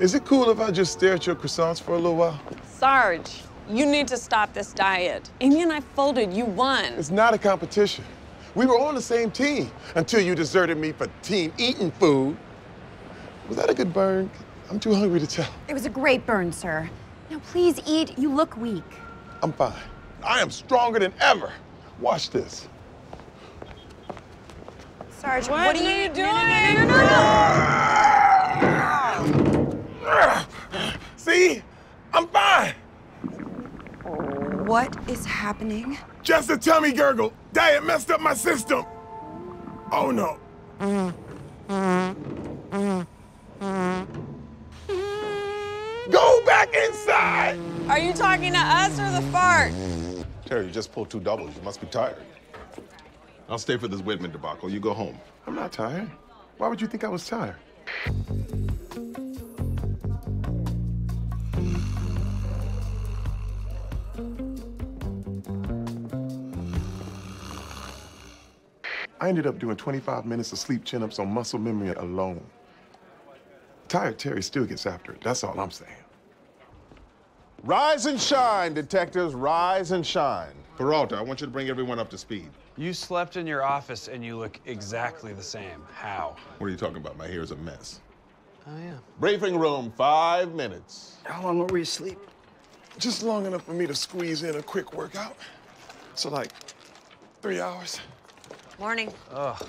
Is it cool if I just stare at your croissants for a little while? Sarge, you need to stop this diet. Amy and I folded. You won. It's not a competition. We were on the same team until you deserted me for team eating food. Was that a good burn? I'm too hungry to tell. It was a great burn, sir. Now please eat. You look weak. I'm fine. I am stronger than ever. Watch this. Sarge, What, what, are are you you doing? No, no, no, no. See? I'm fine. What is happening? Just a tummy gurgle. Diet messed up my system. Oh no. Go back inside. Are you talking to us or the fart? Terry, you just pulled two doubles. You must be tired. I'll stay for this Whitman debacle. You go home. I'm not tired. Why would you think I was tired? I ended up doing 25 minutes of sleep chin-ups on muscle memory alone. Tired Terry still gets after it. That's all I'm saying. Rise and shine, detectives. Rise and shine. Peralta, I want you to bring everyone up to speed. You slept in your office and you look exactly the same. How? What are you talking about? My hair's a mess. Oh, yeah. Briefing room, five minutes. How long were we asleep? Just long enough for me to squeeze in a quick workout. So like three hours. Morning. Ugh.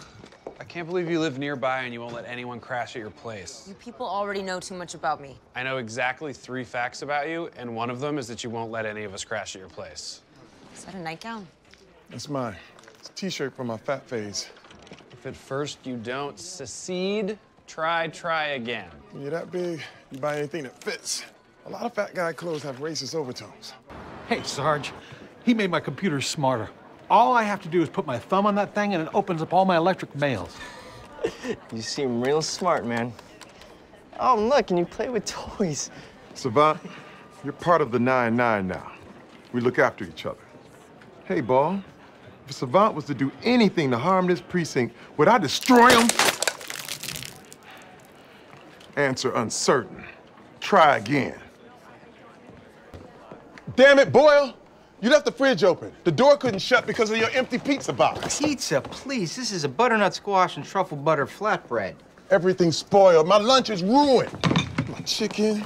I can't believe you live nearby and you won't let anyone crash at your place. You people already know too much about me. I know exactly three facts about you, and one of them is that you won't let any of us crash at your place. Is that a nightgown? That's mine. It's a t-shirt from my fat phase. If at first you don't secede, try, try again. When you're that big, you buy anything that fits. A lot of fat guy clothes have racist overtones. Hey, Sarge, he made my computer smarter. All I have to do is put my thumb on that thing and it opens up all my electric mails. You seem real smart, man. Oh, and look, and you play with toys. Savant, you're part of the 9-9 now. We look after each other. Hey, Ball, if Savant was to do anything to harm this precinct, would I destroy him? Answer uncertain. Try again. Damn it, Boyle! You left the fridge open. The door couldn't shut because of your empty pizza box. Pizza, please. This is a butternut squash and truffle butter flatbread. Everything's spoiled. My lunch is ruined. My chicken,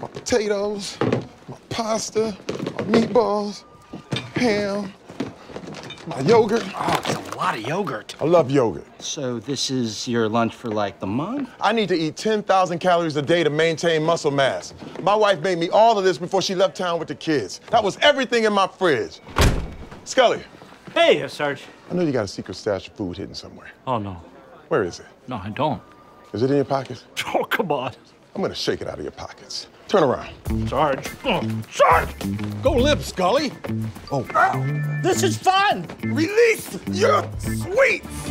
my potatoes, my pasta, my meatballs, ham, my yogurt. Oh, it's a lot of yogurt. I love yogurt. So this is your lunch for like the month? I need to eat 10,000 calories a day to maintain muscle mass. My wife made me all of this before she left town with the kids. That was everything in my fridge. Scully, Hey, uh, Sarge. I know you got a secret stash of food hidden somewhere. Oh, no. Where is it? No, I don't. Is it in your pockets? Oh, come on. I'm gonna shake it out of your pockets. Turn around. Sarge. Oh, Sarge! Go limp, Scully. Oh! wow. This is fun! Release your sweets!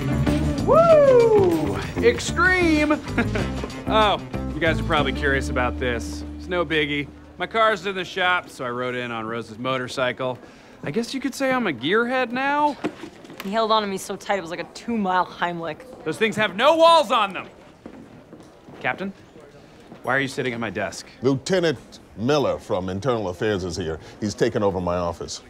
Woo! Extreme! oh, you guys are probably curious about this. It's no biggie. My car's in the shop, so I rode in on Rosa's motorcycle. I guess you could say I'm a gearhead now. He held on to me so tight it was like a two mile Heimlich. Those things have no walls on them. Captain, why are you sitting at my desk? Lieutenant Miller from Internal Affairs is here. He's taken over my office.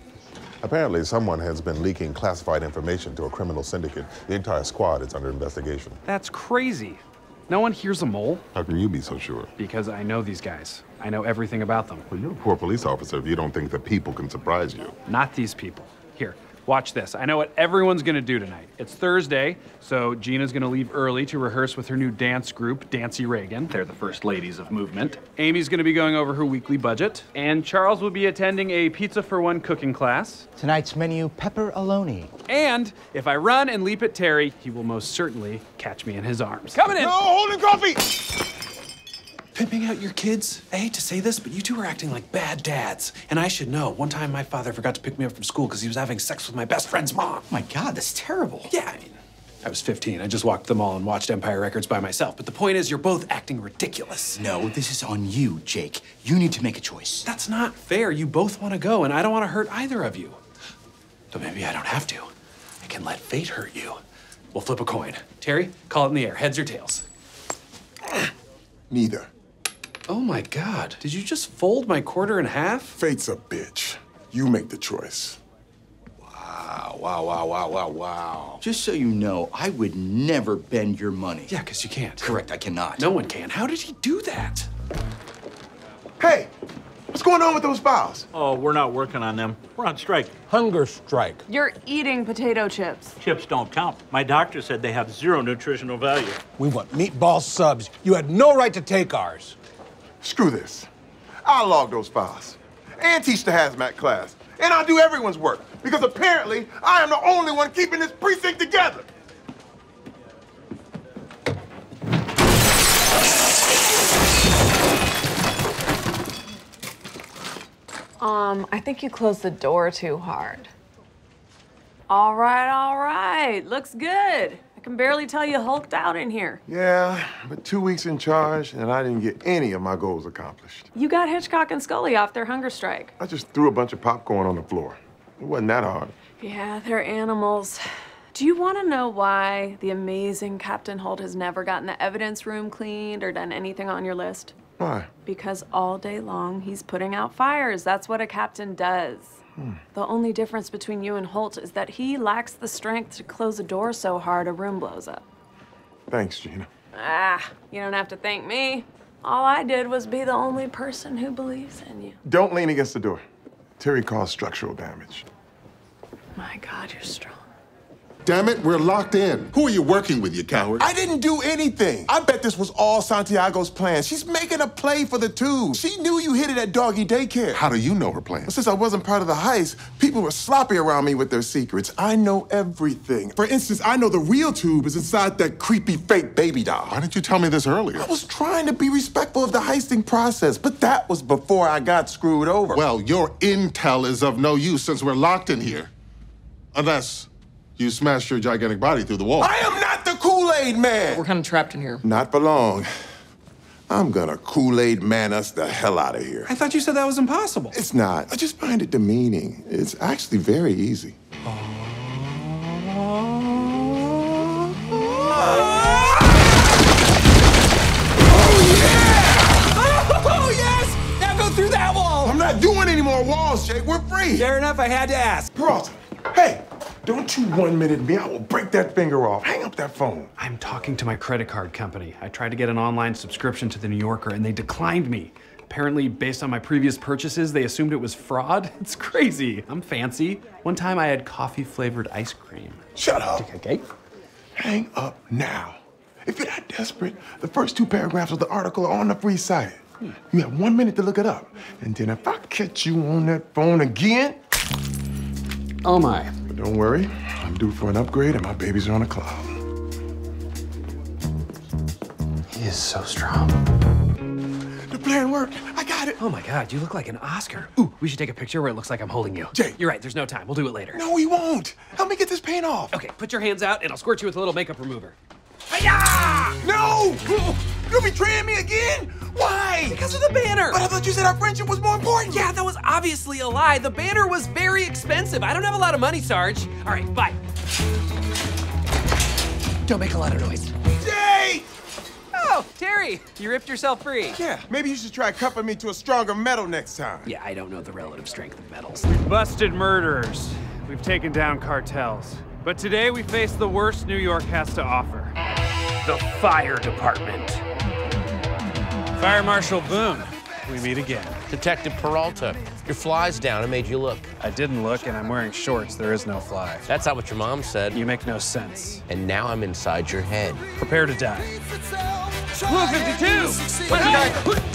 Apparently, someone has been leaking classified information to a criminal syndicate. The entire squad is under investigation. That's crazy. No one hears a mole How can you be so sure? because I know these guys. I know everything about them. Well, you're a poor police officer if you don't think that people can surprise you. Not these people. Here, watch this. I know what everyone's gonna do tonight. It's Thursday, so Gina's gonna leave early to rehearse with her new dance group, Dancy Reagan. They're the first ladies of movement. Amy's gonna be going over her weekly budget, and Charles will be attending a pizza for one cooking class. Tonight's menu, pepper aloni. And if I run and leap at Terry, he will most certainly catch me in his arms. Coming in! No, holding coffee! Pimping out your kids? I hate to say this, but you two are acting like bad dads. And I should know. One time my father forgot to pick me up from school because he was having sex with my best friend's mom. Oh my God, that's terrible. Yeah, I mean, I was 15. I just walked the mall and watched Empire Records by myself. But the point is, you're both acting ridiculous. No, this is on you, Jake. You need to make a choice. That's not fair. You both want to go, and I don't want to hurt either of you. But maybe I don't have to. I can let fate hurt you. We'll flip a coin. Terry, call it in the air. Heads or tails? Neither. Oh my god. Did you just fold my quarter in half? Fate's a bitch. You make the choice. Wow, wow, wow, wow, wow, wow. Just so you know, I would never bend your money. Yeah, because you can't. Correct, I cannot. No one can. How did he do that? Hey, what's going on with those files? Oh, we're not working on them. We're on strike. Hunger strike. You're eating potato chips. Chips don't count. My doctor said they have zero nutritional value. We want meatball subs. You had no right to take ours. Screw this. I'll log those files and teach the hazmat class. And I'll do everyone's work because apparently I am the only one keeping this precinct together. Um, I think you closed the door too hard. All right, all right. Looks good. I can barely tell you hulked out in here. Yeah, but two weeks in charge and I didn't get any of my goals accomplished. You got Hitchcock and Scully off their hunger strike. I just threw a bunch of popcorn on the floor. It wasn't that hard. Yeah, they're animals. Do you want to know why the amazing Captain Holt has never gotten the evidence room cleaned or done anything on your list? Why? Because all day long he's putting out fires. That's what a captain does. The only difference between you and Holt is that he lacks the strength to close a door so hard a room blows up. Thanks, Gina. Ah, you don't have to thank me. All I did was be the only person who believes in you. Don't lean against the door. Terry caused structural damage. My God, you're strong. Damn it, we're locked in. Who are you working with, you coward? I didn't do anything. I bet this was all Santiago's plan. She's making a play for the two. She knew you hid it at doggy daycare. How do you know her plan? Since I wasn't part of the heist, people were sloppy around me with their secrets. I know everything. For instance, I know the real tube is inside that creepy fake baby doll. Why didn't you tell me this earlier? I was trying to be respectful of the heisting process, but that was before I got screwed over. Well, your intel is of no use since we're locked in here. Unless you smashed your gigantic body through the wall. I am not the Kool-Aid man. We're kind of trapped in here. Not for long. I'm gonna Kool-Aid man us the hell out of here. I thought you said that was impossible. It's not. I just find it demeaning. It's actually very easy. Oh, yeah! Oh yes! Now go through that wall! I'm not doing any more walls, Jake. We're free. Fair enough, I had to ask. Peralta, hey, don't you one minute me. I will break that finger off. Hang up that phone. I'm talking to my credit card company. I tried to get an online subscription to the New Yorker and they declined me. Apparently, based on my previous purchases, they assumed it was fraud. It's crazy. I'm fancy. One time I had coffee flavored ice cream. Shut up. Okay. Hang up now. If you're that desperate, the first two paragraphs of the article are on the free site. You have one minute to look it up. And then if I catch you on that phone again, Oh my. But don't worry, I'm due for an upgrade and my babies are on a cloud. He is so strong. The plan worked. I got it. Oh my god, you look like an Oscar. Ooh, we should take a picture where it looks like I'm holding you. Jay. You're right, there's no time. We'll do it later. No, we won't. Help me get this paint off. Okay, put your hands out and I'll squirt you with a little makeup remover. No! You're betraying me again? Why? Because of the banner! But I thought you said our friendship was more important. Yeah, that was obviously a lie. The banner was very expensive. I don't have a lot of money, Sarge. All right, bye. Don't make a lot of noise. Jake! Oh, Terry, you ripped yourself free. Yeah, maybe you should try cupping me to a stronger metal next time. Yeah, I don't know the relative strength of metals. We've busted murderers. We've taken down cartels. But today we face the worst New York has to offer. The fire department. Fire Marshal Boone, we meet again. Detective Peralta, your fly's down. It made you look. I didn't look, and I'm wearing shorts. There is no fly. That's not what your mom said. You make no sense. And now I'm inside your head. Prepare to die. Blue 52! Wait, hey!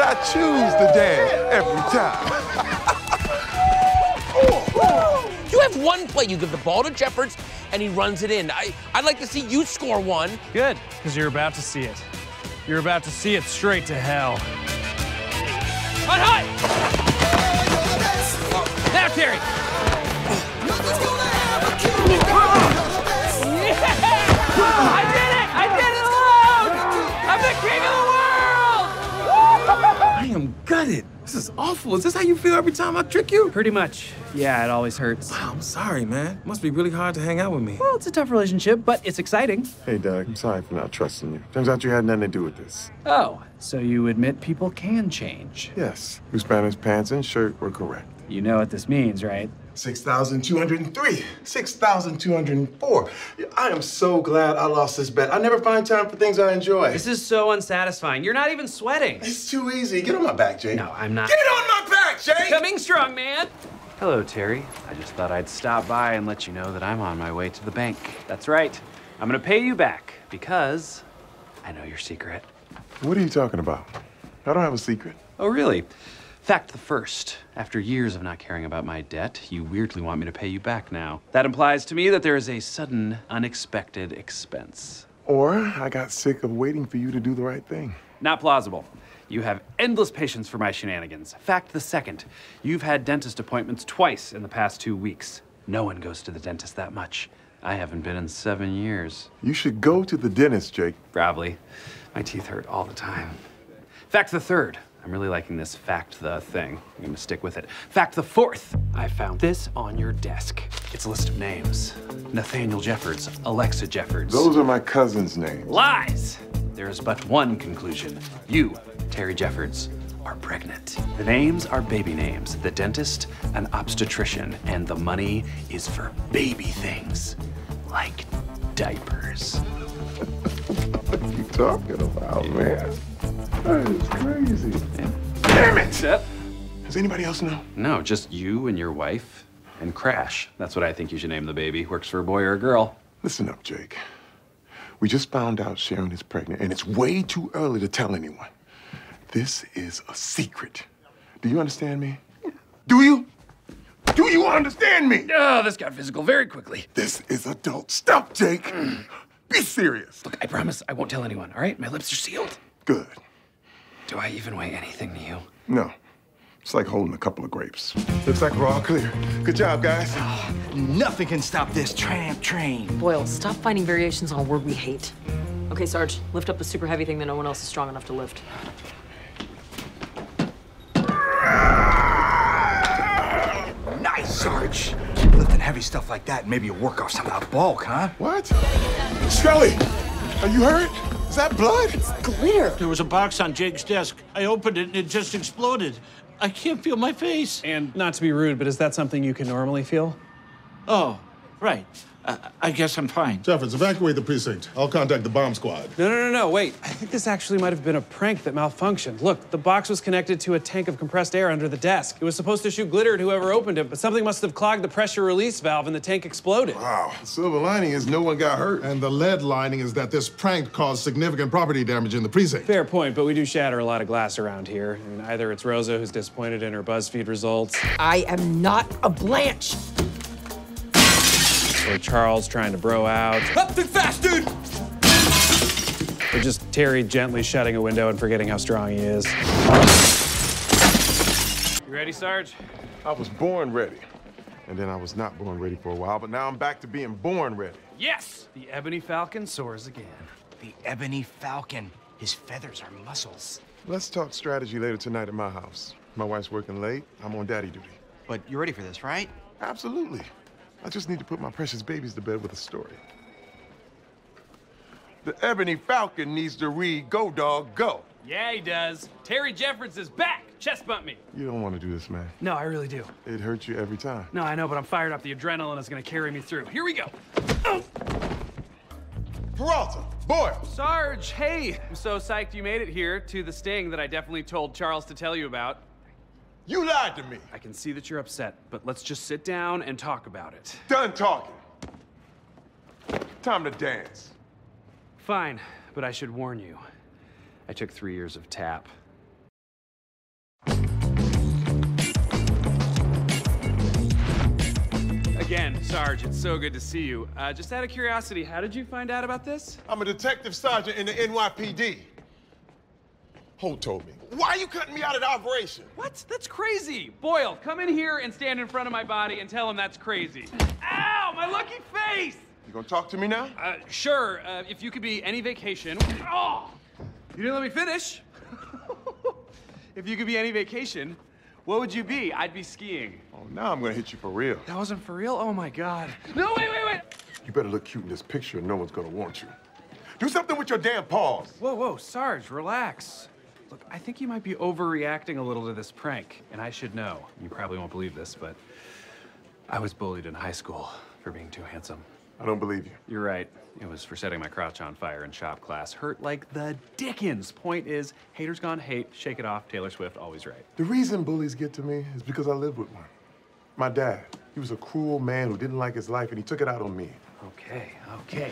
But I choose to dance every time. You have one play. You give the ball to Jeffords, and he runs it in. I, I'd like to see you score one. Good, because you're about to see it. You're about to see it straight to hell. On high! Now, Terry! This is awful. Is this how you feel every time I trick you? Pretty much. Yeah, it always hurts. Wow, I'm sorry, man. Must be really hard to hang out with me. Well, it's a tough relationship, but it's exciting. Hey, Doug, I'm sorry for not trusting you. Turns out you had nothing to do with this. Oh, so you admit people can change? Yes, Bruce Banner's pants and shirt were correct. You know what this means, right? 6,203, 6,204. I am so glad I lost this bet. I never find time for things I enjoy. This is so unsatisfying. You're not even sweating. It's too easy. Get on my back, Jake. No, I'm not. Get on my back, Jake! Coming strong, man. Hello, Terry. I just thought I'd stop by and let you know that I'm on my way to the bank. That's right. I'm gonna pay you back because I know your secret. What are you talking about? I don't have a secret. Oh, really? Fact the first. After years of not caring about my debt, you weirdly want me to pay you back now. That implies to me that there is a sudden, unexpected expense. Or I got sick of waiting for you to do the right thing. Not plausible. You have endless patience for my shenanigans. Fact the second. You've had dentist appointments twice in the past two weeks. No one goes to the dentist that much. I haven't been in seven years. You should go to the dentist, Jake. Probably. My teeth hurt all the time. Fact the third. I'm really liking this fact the thing. I'm gonna stick with it. Fact the fourth. I found this on your desk. It's a list of names. Nathaniel Jeffords, Alexa Jeffords. Those are my cousin's names. Lies! There is but one conclusion. You, Terry Jeffords, are pregnant. The names are baby names. The dentist, an obstetrician, and the money is for baby things. Like diapers. What are you talking about, man? That is crazy. Damn it! Yep. Does anybody else know? No, just you and your wife and Crash. That's what I think you should name the baby. Works for a boy or a girl. Listen up, Jake. We just found out Sharon is pregnant, and it's way too early to tell anyone. This is a secret. Do you understand me? Do you? Do you understand me? Oh, this got physical very quickly. This is adult stuff, Jake. Mm. Be serious. Look, I promise I won't tell anyone, all right? My lips are sealed. Good. Do I even weigh anything to you? No. It's like holding a couple of grapes. Looks like we're all clear. Good job, guys. Oh, nothing can stop this tramp train. Boyle, stop finding variations on a word we hate. Okay, Sarge, lift up the super heavy thing that no one else is strong enough to lift. Nice, Sarge. Lifting heavy stuff like that, maybe you'll work off some of that bulk, huh? What? Scully, are you hurt? Is that blood? It's glitter. There was a box on Jake's desk. I opened it and it just exploded. I can't feel my face. And not to be rude, but is that something you can normally feel? Oh, right. Uh, I guess I'm fine. Jeffords, evacuate the precinct. I'll contact the bomb squad. No, no, no, no, wait. I think this actually might have been a prank that malfunctioned. Look, the box was connected to a tank of compressed air under the desk. It was supposed to shoot glitter at whoever opened it, but something must have clogged the pressure release valve and the tank exploded. Wow. The silver lining is no one got hurt. And the lead lining is that this prank caused significant property damage in the precinct. Fair point, but we do shatter a lot of glass around here. I mean, either it's Rosa who's disappointed in her BuzzFeed results, I am not a Blanche. Or Charles trying to bro out, Up too fast, dude! or just Terry gently shutting a window and forgetting how strong he is. You ready, Sarge? I was born ready. And then I was not born ready for a while, but now I'm back to being born ready. Yes! The Ebony Falcon soars again. The ebony falcon. His feathers are muscles. Let's talk strategy later tonight at my house. My wife's working late. I'm on daddy duty. But you're ready for this, right? Absolutely. I just need to put my precious babies to bed with a story. The Ebony Falcon needs to read Go Dog Go. Yeah, he does. Terry Jeffords is back. Chest bump me. You don't want to do this, man. No, I really do. It hurts you every time. No, I know, but I'm fired up. The adrenaline is gonna carry me through. Here we go. Peralta, Boyle. Sarge, hey! I'm so psyched you made it here to the sting that I definitely told Charles to tell you about. You lied to me. I can see that you're upset, but let's just sit down and talk about it. Done talking. Time to dance. Fine, but I should warn you. I took three years of tap. Again, Sarge, it's so good to see you. Uh, just out of curiosity, how did you find out about this? I'm a detective sergeant in the NYPD. Holt told me. Why are you cutting me out of the operation? What? That's crazy. Boyle, come in here and stand in front of my body and tell him that's crazy. Ow, my lucky face! You gonna talk to me now? Uh, sure, uh, if you could be any vacation. Oh! You didn't let me finish. If you could be any vacation, what would you be? I'd be skiing. Oh, now I'm gonna hit you for real. That wasn't for real? Oh my god. No, wait, wait, wait! You better look cute in this picture and no one's gonna want you. Do something with your damn paws. Whoa, whoa, Sarge, relax. Look, I think you might be overreacting a little to this prank, and I should know. You probably won't believe this, but I was bullied in high school for being too handsome. I don't believe you. You're right. It was for setting my crotch on fire in shop class. Hurt like the dickens. Point is, haters gone hate, shake it off, Taylor Swift, always right. The reason bullies get to me is because I lived with one. My dad. He was a cruel man who didn't like his life, and he took it out on me. Okay, okay.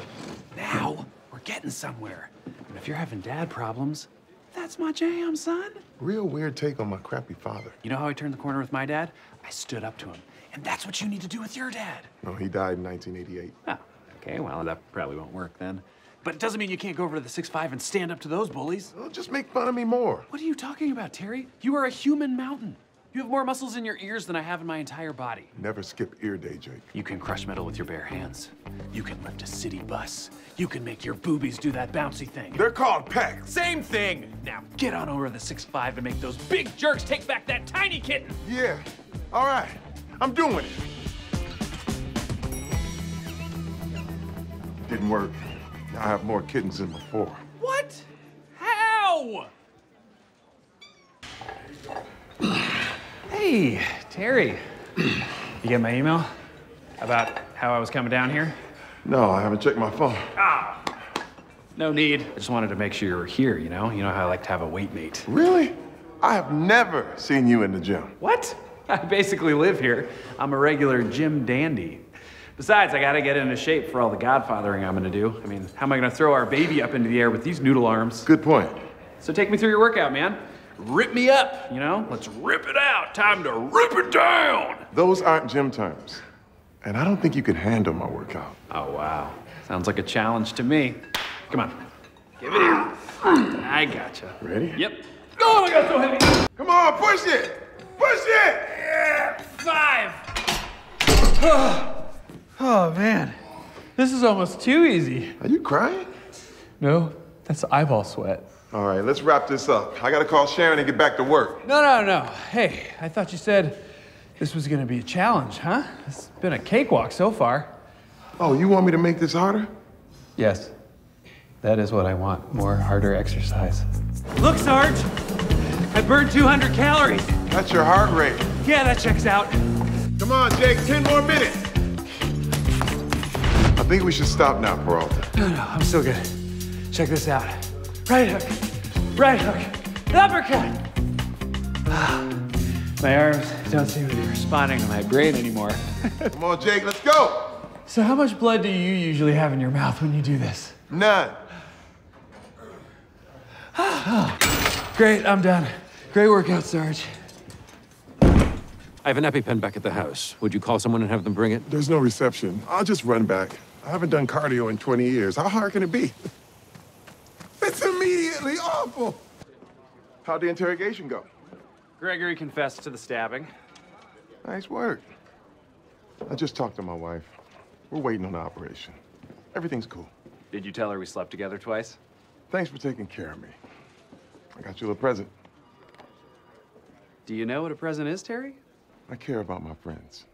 Now we're getting somewhere. And if you're having dad problems, that's my jam, son. Real weird take on my crappy father. You know how I turned the corner with my dad? I stood up to him. And that's what you need to do with your dad. No, he died in 1988. Oh, okay, well, that probably won't work then. But it doesn't mean you can't go over to the six five and stand up to those bullies. Well, just make fun of me more. What are you talking about, Terry? You are a human mountain. You have more muscles in your ears than I have in my entire body. Never skip ear day, Jake. You can crush metal with your bare hands. You can lift a city bus. You can make your boobies do that bouncy thing. They're called pecs. Same thing. Now get on over to the six five and make those big jerks take back that tiny kitten. Yeah. All right. I'm doing it. Didn't work. Now I have more kittens than before. What? How? Hey, Terry. You get my email about how I was coming down here? No, I haven't checked my phone. Ah, no need. I just wanted to make sure you were here, you know? You know how I like to have a weight mate. Really? I have never seen you in the gym. What? I basically live here. I'm a regular gym dandy. Besides, I gotta get into shape for all the godfathering I'm gonna do. I mean, how am I gonna throw our baby up into the air with these noodle arms? Good point. So take me through your workout, man. Rip me up, you know? Let's rip it out. Time to rip it down. Those aren't gym terms. And I don't think you can handle my workout. Oh, wow. Sounds like a challenge to me. Come on. Give it here. I gotcha. Ready? Yep. Oh my god, so heavy. Come on, push it! Push it! Yeah, five. Oh, man. This is almost too easy. Are you crying? No, that's eyeball sweat. All right, let's wrap this up. I gotta call Sharon and get back to work. No, no, no. Hey, I thought you said this was gonna be a challenge, huh? It's been a cakewalk so far. Oh, you want me to make this harder? Yes. That is what I want. More harder exercise. Look, Sarge. I burned 200 calories. That's your heart rate. Yeah, that checks out. Come on, Jake, 10 more minutes. I think we should stop now, Peralta. No, no, I'm still good. Check this out. Right hook, right hook, uppercut. My arms don't seem to be responding to my brain anymore. Come on, Jake, let's go. So how much blood do you usually have in your mouth when you do this? None. Great, I'm done. Great workout, Sarge. I have an EpiPen back at the house. Would you call someone and have them bring it? There's no reception. I'll just run back. I haven't done cardio in 20 years. How hard can it be? It's immediately awful. How'd the interrogation go? Gregory confessed to the stabbing. Nice work. I just talked to my wife. We're waiting on the operation. Everything's cool. Did you tell her we slept together twice? Thanks for taking care of me. I got you a little present. Do you know what a present is, Terry? I care about my friends.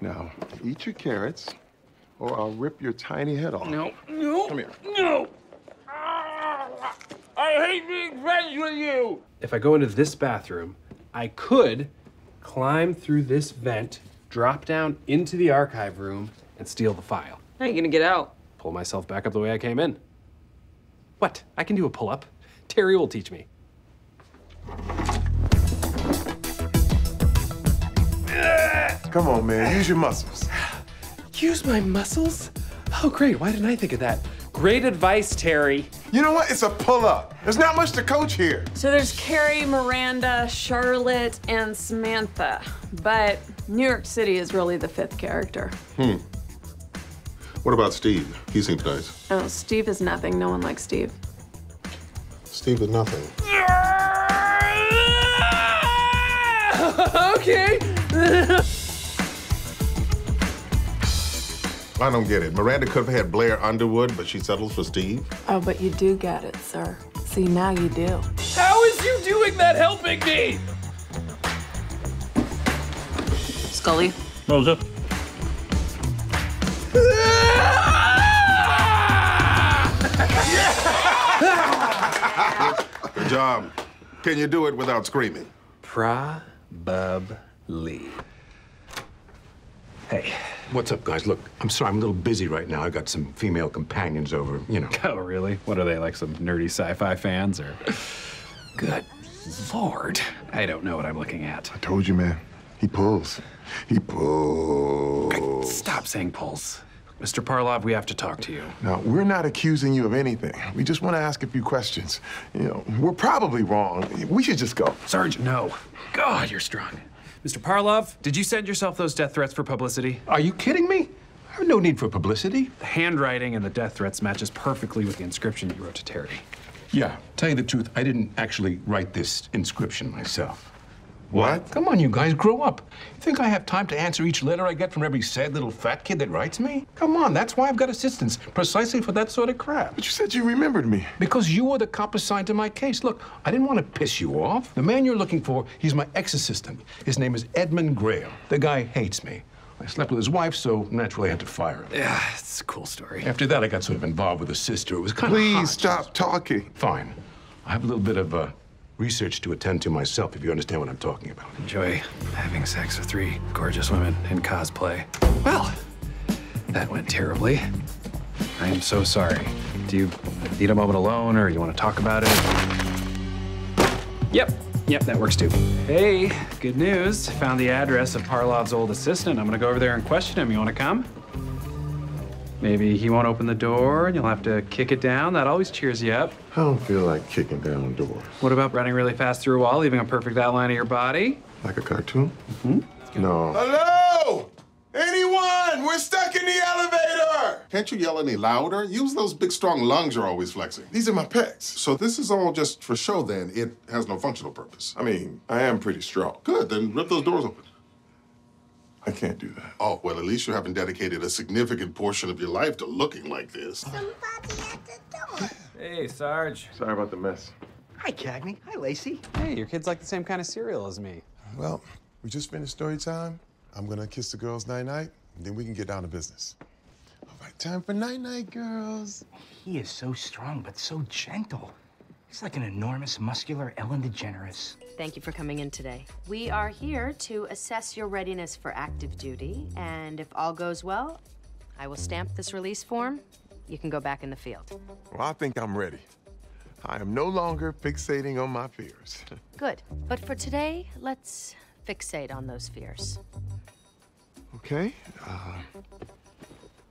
Now, eat your carrots, or I'll rip your tiny head off. No, no. Come here. No. I hate being friends with you. If I go into this bathroom, I could climb through this vent, drop down into the archive room, and steal the file. How are you gonna get out? Pull myself back up the way I came in. What? I can do a pull up. Terry will teach me. Come on, man. Use your muscles. Use my muscles? Oh, great. Why didn't I think of that? Great advice, Terry. You know what? It's a pull-up. There's not much to coach here. So there's Carrie, Miranda, Charlotte, and Samantha. But New York City is really the fifth character. Hmm. What about Steve? He seems nice. Oh, Steve is nothing. No one likes Steve. Steve is nothing. okay. I don't get it. Miranda could have had Blair Underwood, but she settles for Steve. Oh, but you do get it, sir. See, now you do. How is you doing that helping me? Scully. Rosa. Good job. Can you do it without screaming? Probably. Hey, what's up, guys? Look, I'm sorry, I'm a little busy right now. I've got some female companions over, you know. Oh, really? What are they, like some nerdy sci-fi fans, or? Good lord. I don't know what I'm looking at. I told you, man. He pulls. He pulls. Stop saying pulls. Mr. Parlov, we have to talk to you. Now, we're not accusing you of anything. We just want to ask a few questions. You know, we're probably wrong. We should just go. Sarge, no. God, you're strong. Mr. Parlov, did you send yourself those death threats for publicity? Are you kidding me? I have no need for publicity. The handwriting and the death threats matches perfectly with the inscription you wrote to Terry. Yeah, tell you the truth, I didn't actually write this inscription myself. What? Come on, you guys, grow up. You think I have time to answer each letter I get from every sad little fat kid that writes me? Come on, that's why I've got assistants, precisely for that sort of crap. But you said you remembered me. Because you were the cop assigned to my case. Look, I didn't want to piss you off. The man you're looking for, he's my ex-assistant. His name is Edmund Grail. The guy hates me. I slept with his wife, so naturally I had to fire him. Yeah, it's a cool story. After that, I got sort of involved with a sister. It was kind of Please stop talking. Fine. I have a little bit of uh, research to attend to myself, if you understand what I'm talking about. Enjoy having sex with three gorgeous women in cosplay. Well, that went terribly. I am so sorry. Do you need a moment alone, or you want to talk about it? Yep, yep, that works too. Hey, good news. Found the address of Parlov's old assistant. I'm gonna go over there and question him. You want to come? Maybe he won't open the door and you'll have to kick it down. That always cheers you up. I don't feel like kicking down doors. What about running really fast through a wall, leaving a perfect outline of your body? Like a cartoon? Mm-hmm. No. Hello? Anyone? We're stuck in the elevator! Can't you yell any louder? Use those big, strong lungs you're always flexing. These are my pecs. So this is all just for show, then? It has no functional purpose. I mean, I am pretty strong. Good, then rip those doors open. I can't do that. Oh, well, at least you haven't dedicated a significant portion of your life to looking like this. Hey, Sarge. Sorry about the mess. Hi, Cagney. Hi, Lacey. Hey, your kids like the same kind of cereal as me. Well, we just finished story time. I'm gonna kiss the girls night-night, and then we can get down to business. All right, time for night-night, girls. He is so strong, but so gentle. He's like an enormous, muscular Ellen DeGeneres. Thank you for coming in today. We are here to assess your readiness for active duty, and if all goes well, I will stamp this release form. You can go back in the field. Well, I think I'm ready. I am no longer fixating on my fears. Good. But for today, let's fixate on those fears. okay, uh,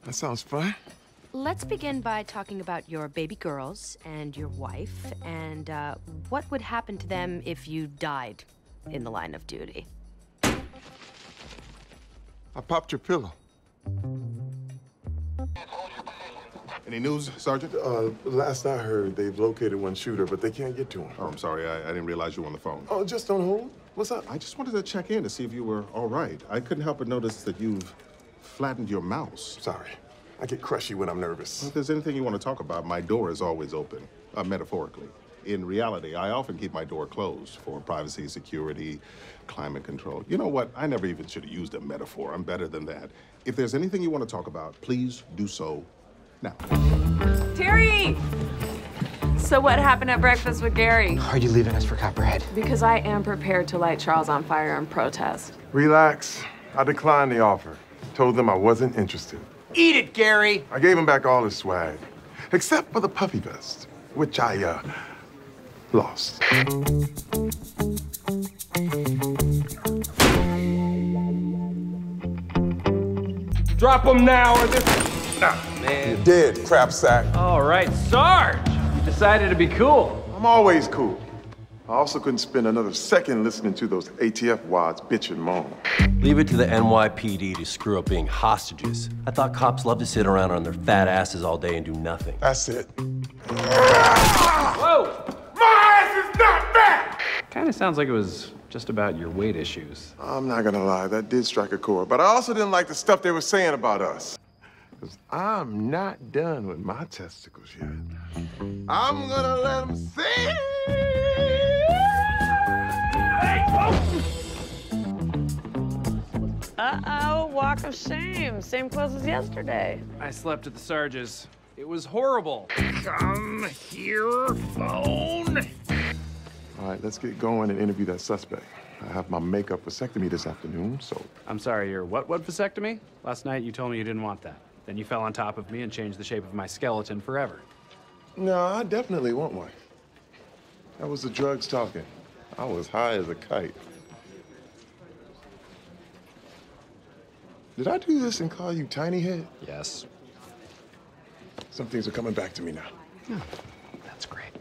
that sounds fun. Let's begin by talking about your baby girls and your wife, and uh, what would happen to them if you died in the line of duty. I popped your pillow. Any news, Sergeant? Uh, last I heard, they've located one shooter, but they can't get to him. Oh, I'm sorry. I, I didn't realize you were on the phone. Oh, just on hold. What's up? I just wanted to check in to see if you were all right. I couldn't help but notice that you've flattened your mouse. Sorry. I get crushy when I'm nervous. If there's anything you want to talk about, my door is always open, uh, metaphorically. In reality, I often keep my door closed for privacy, security, climate control. You know what? I never even should have used a metaphor. I'm better than that. If there's anything you want to talk about, please do so now. Terry! So what happened at breakfast with Gary? Are you leaving us for Copperhead? Because I am prepared to light Charles on fire in protest. Relax. I declined the offer. Told them I wasn't interested. Eat it, Gary! I gave him back all his swag, except for the puffy vest, which I, uh, lost. Drop them now or this. Ah, man. You're dead, crap sack. All right, Sarge. You decided to be cool. I'm always cool. I also couldn't spend another second listening to those ATF wads bitch and moan. Leave it to the NYPD to screw up being hostages. I thought cops love to sit around on their fat asses all day and do nothing. That's it. Whoa! My ass is not fat! Kind of sounds like it was just about your weight issues. I'm not gonna lie, that did strike a chord. But I also didn't like the stuff they were saying about us. Because I'm not done with my testicles yet. I'm gonna let them see. Uh-oh, walk of shame. Same clothes as yesterday. I slept at the Sarge's. It was horrible. Come here, phone. All right, let's get going and interview that suspect. I have my makeup vasectomy this afternoon, so. I'm sorry, your what what vasectomy? Last night you told me you didn't want that. Then you fell on top of me and changed the shape of my skeleton forever. No, I definitely want one. That was the drugs talking. I was high as a kite. Did I do this and call you Tiny Head? Yes. Some things are coming back to me now. Yeah, that's great.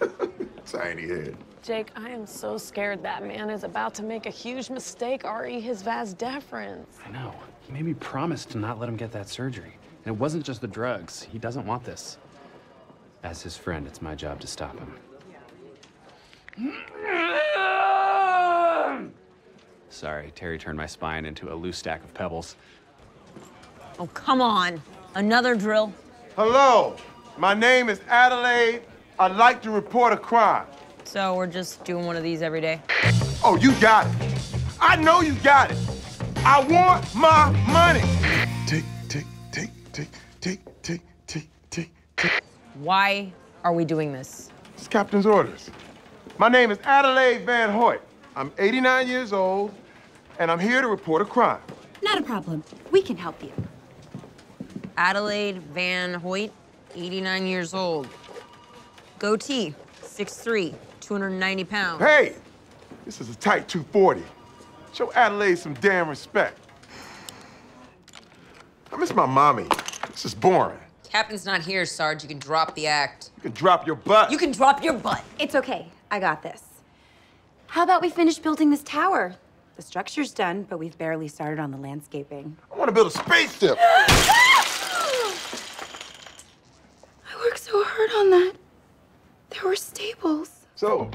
Tiny Head. Jake, I am so scared that man is about to make a huge mistake, re his vas deferens. I know. He made me promise to not let him get that surgery. And it wasn't just the drugs. He doesn't want this. As his friend, it's my job to stop him. Sorry, Terry turned my spine into a loose stack of pebbles. Oh, come on. Another drill. Hello, my name is Adelaide. I'd like to report a crime. So we're just doing one of these every day? Oh, you got it. I know you got it. I want my money. Tick, tick, tick, tick, tick, tick, tick, tick, tick. Why are we doing this? It's captain's orders. My name is Adelaide Van Hoyt. I'm 89 years old, and I'm here to report a crime. Not a problem. We can help you. Adelaide Van Hoyt, 89 years old. Goatee, 6'3", 290 pounds. Hey, this is a tight 240. Show Adelaide some damn respect. I miss my mommy. This is boring. Captain's not here, Sarge. You can drop the act. You can drop your butt. You can drop your butt. It's okay. I got this. How about we finish building this tower? The structure's done, but we've barely started on the landscaping. I want to build a spaceship. I worked so hard on that. There were stables. So,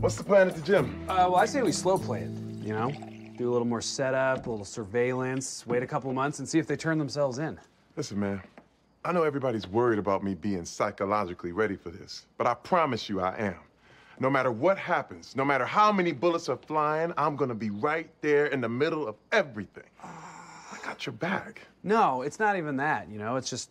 what's the plan at the gym? Uh, well, I say we slow play it, you know? Do a little more setup, a little surveillance, wait a couple months and see if they turn themselves in. Listen, man. I know everybody's worried about me being psychologically ready for this, but I promise you I am. No matter what happens, no matter how many bullets are flying, I'm gonna be right there in the middle of everything. I got your back. No, it's not even that, you know? It's just.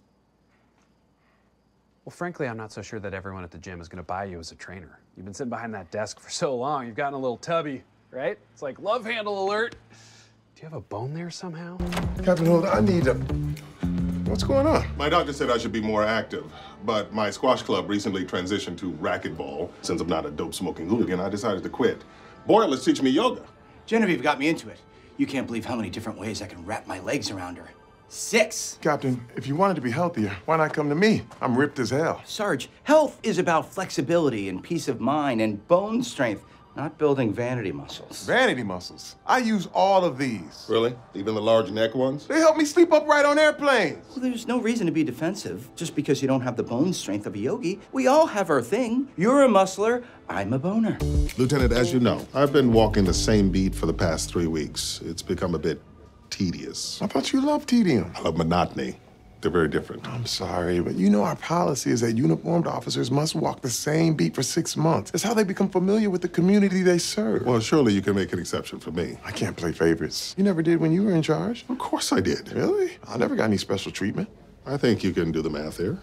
Well, frankly, I'm not so sure that everyone at the gym is going to buy you as a trainer. You've been sitting behind that desk for so long, you've gotten a little tubby, right? It's like love handle alert. Do you have a bone there somehow? Captain Holt, I need a. What's going on? My doctor said I should be more active, but my squash club recently transitioned to racquetball. Since I'm not a dope smoking hooligan, I decided to quit. Boyle is teaching me yoga. Genevieve got me into it. You can't believe how many different ways I can wrap my legs around her. Six. Captain, if you wanted to be healthier, why not come to me? I'm ripped as hell. Sarge, health is about flexibility and peace of mind and bone strength, not building vanity muscles. Vanity muscles. I use all of these. Really? Even the large neck ones? They help me sleep upright on airplanes. Well, there's no reason to be defensive just because you don't have the bone strength of a yogi. We all have our thing. You're a muscler, I'm a boner. Lieutenant, as you know, I've been walking the same beat for the past three weeks. It's become a bit tedious. I thought you loved tedium. I love monotony. They're very different. I'm sorry, but you know our policy is that uniformed officers must walk the same beat for six months. It's how they become familiar with the community they serve. Well, surely you can make an exception for me. I can't play favorites. You never did when you were in charge. Of course I did. Really? I never got any special treatment. I think you can do the math here.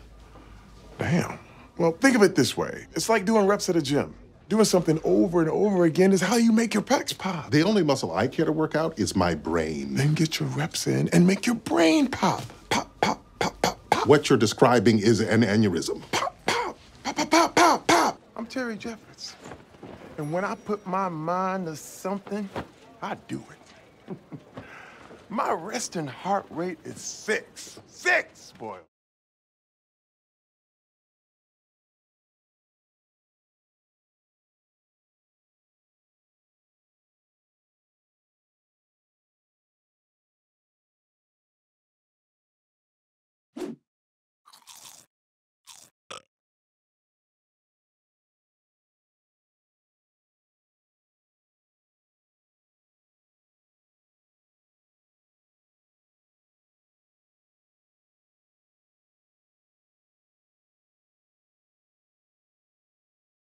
Damn. Well, think of it this way. It's like doing reps at a gym. Doing something over and over again is how you make your pecs pop. The only muscle I care to work out is my brain. Then get your reps in and make your brain pop. What you're describing is an aneurysm. Pop, pop, pop, pop, pop, pop. I'm Terry Jeffords. And when I put my mind to something, I do it. my resting heart rate is six. Six, boy.